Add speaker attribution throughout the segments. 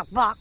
Speaker 1: Bark, bark,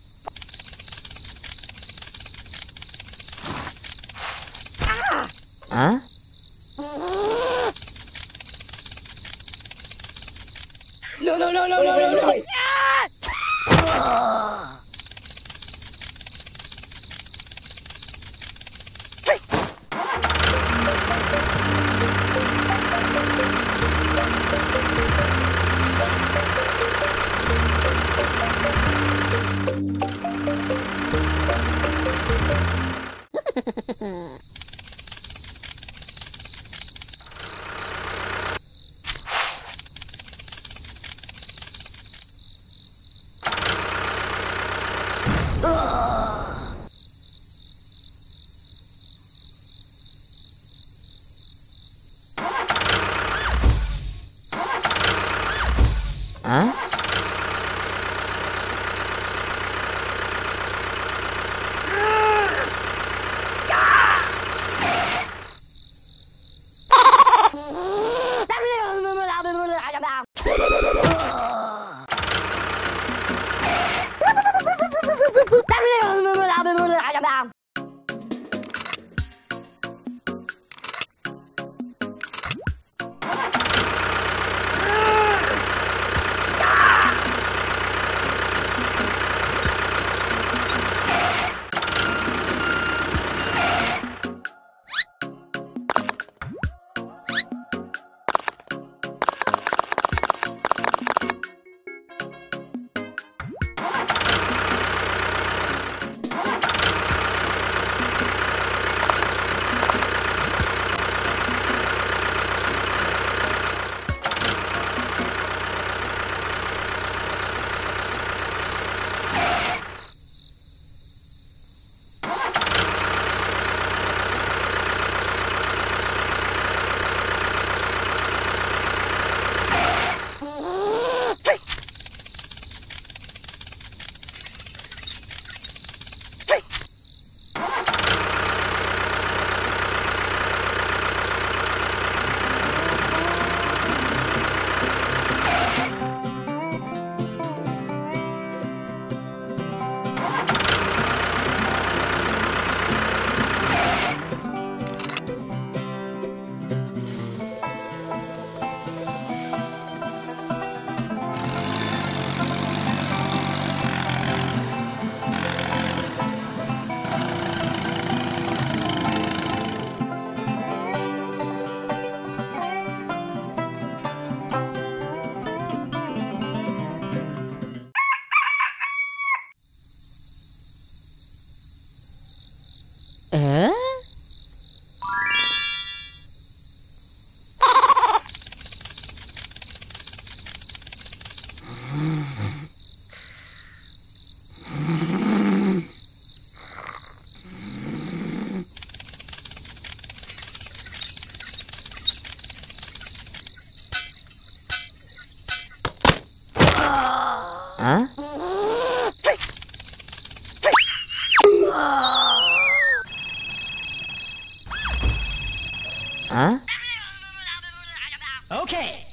Speaker 2: Okay.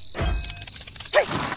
Speaker 1: Eh?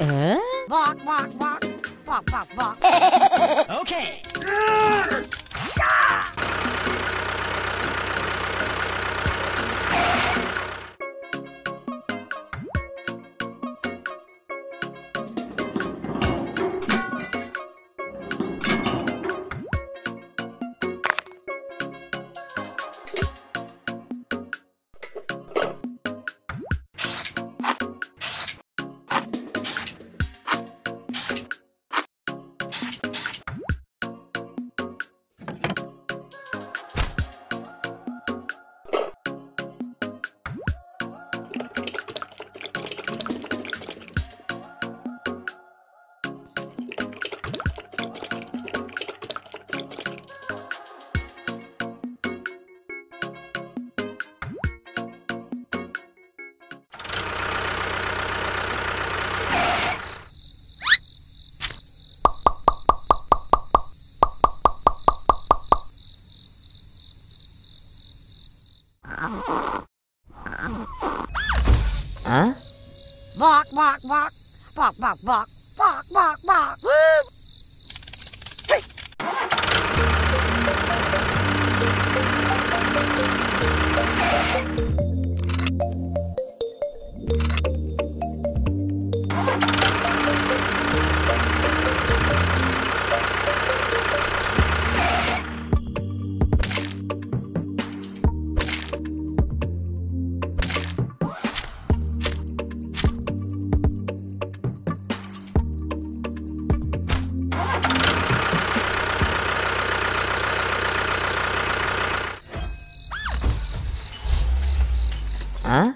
Speaker 3: Uh?
Speaker 1: Bark, bark, bark. Bark, bark, bark.
Speaker 2: Okay.
Speaker 1: Bark, bark, bark. Bark, bark. Woo! Hey. Huh?